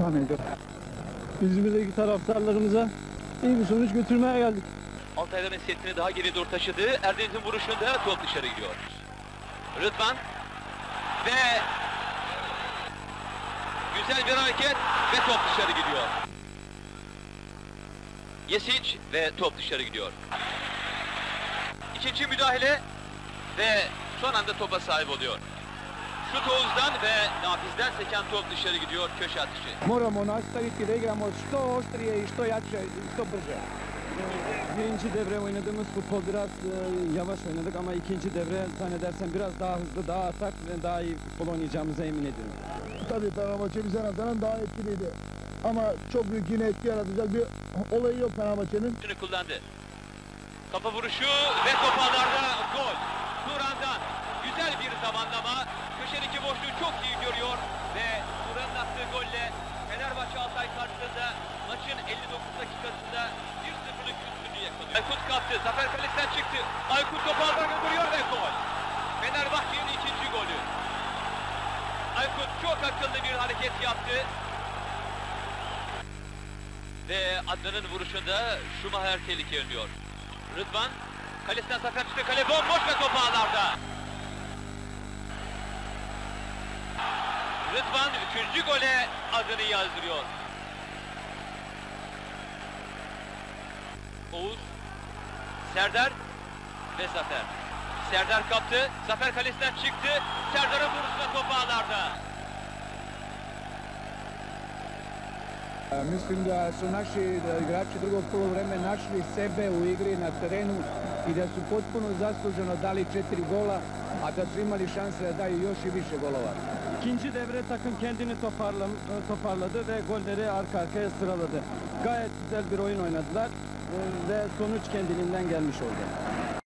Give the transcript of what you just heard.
tanıydı. İzmir'deki taraftarlarımıza iyi bir sonuç götürmeye geldik. Altay'dan setini daha geri doğru taşıdı. Erdeniz'in vuruşunda top dışarı gidiyor. Rıdvan ve güzel bir hareket ve top dışarı gidiyor. Yesic ve top dışarı gidiyor. İkinci müdahale ve son anda topa sahip oluyor. Şut Oğuz'dan ve Nafiz'den seken top dışarı gidiyor köşe atışı. Moramo nastaviti da igramo što oštrije i što jače i što brže. Birinci devre oynadığımız futbol biraz e, yavaş oynadık ama ikinci devre zannedersem biraz daha hızlı, daha atak ve daha iyi futbol oynayacağımıza emin ediyorum. Tabii Fenerbahçe bir sene daha etkiliydi. Ama çok büyük yine etki yaratacak bir olayı yok Fenerbahçe'nin. Şunu kullandı. Kafa vuruşu ve top ağlarda gol. Turan'dan güzel bir zamanlama. Köşedeki boşluğu çok iyi görüyor ve Turan'ın attığı golle Fenerbahçe Altay karşısında maçın 59 dakikasında 1-0'lık üstünlüğü yakalıyor. Aykut kaptı. Zafer Kalesi'den çıktı. Aykut topu ağlarına vuruyor ve gol. Fenerbahçe'nin ikinci golü. Aykut çok akıllı bir hareket yaptı. Ve Adnan'ın vuruşunda Schumacher tehlike önlüyor. Rıdvan kalesinden Zafer çıktı. Kale bomboş ve top ağlarda. Rıdvan üçüncü gole adını yazdırıyor. Oğuz, Serdar ve Zafer. Serdar kaptı. Zafer kalesinden çıktı. Serdar'ın vuruşuna top ağlarda. Mislim da su naši igrači drugog poluvremena našli sebe u igri na terenu i da su potpuno zasluženo dali četiri gola, a da su imali šanse da daju još i više golova. İkinci devre takım kendini toparla, toparladı ve golleri arka arkaya sıraladı. Gayet güzel bir oyun oynadılar e, ve sonuç kendiliğinden gelmiş oldu.